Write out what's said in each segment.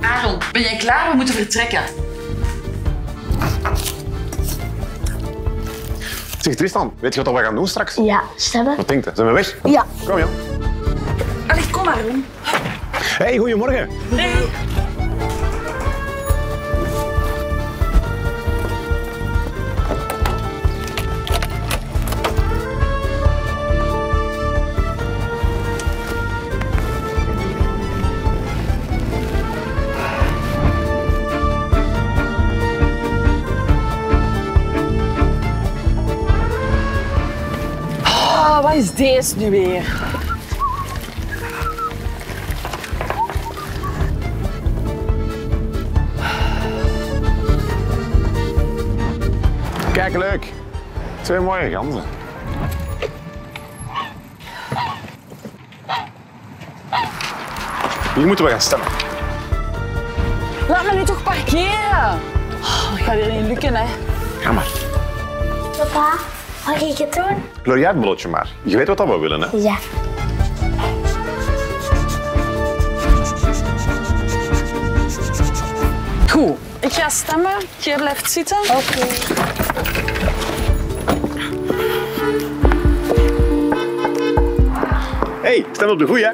Aaron, ben jij klaar? We moeten vertrekken. Zeg Tristan, weet je wat we gaan doen straks? Ja, stemmen. Wat denkt je? Zijn we weg? Ja. Kom Jan. Allee, kom Aaron. Hey, goedemorgen. Ah, wat is deze nu weer? Kijk, leuk. Twee mooie ganzen. Hier moeten we gaan stemmen. Laat me nu toch parkeren. Oh, dat gaat hier niet lukken, hè. Ga maar. Papa, mag ik het doen? Kleur jij het broodje maar. Je weet wat dat we willen, hè? Ja. Goed, ik ga stemmen. Jij blijft zitten. Oké. Hey, stem op de goeie, hè?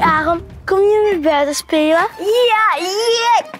Aaron, kom je weer buiten spelen? Ja, yeah.